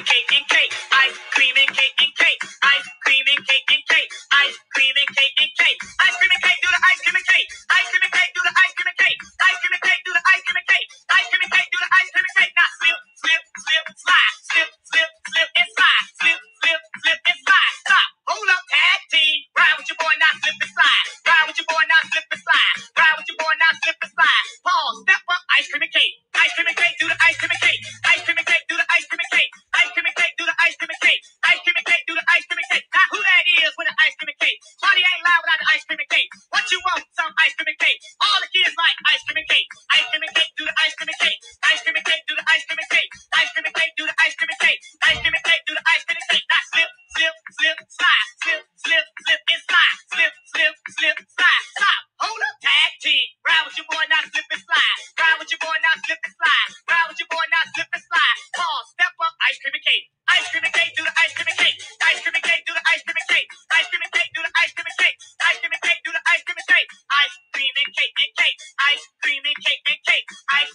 and cake and cake. Ice cream and cake. Ice cream and cake. Ice cream and cake. Ice cream and cake, do the ice cream and cake. Ice cream and cake, do the ice cream and cake. Ice cream and cake, do the ice cream and cake. Ice cream and cake, do the ice cream and cake. Now slip, slip, slip, slide. Slip, slip, slip, slide. Slip, slip, slip, slide. Stop. Hold up, tag team. Ride with your boy, now slip and slide. Ride with your boy, now slip and slide. Ride with your boy, now slip and slide. Pause, step up, ice cream and cake. Ice cream and cake, cream and cake. Ice cream and cake, do the ice cream and cake. Cake and cake. Ice cream and cake and cake. Ice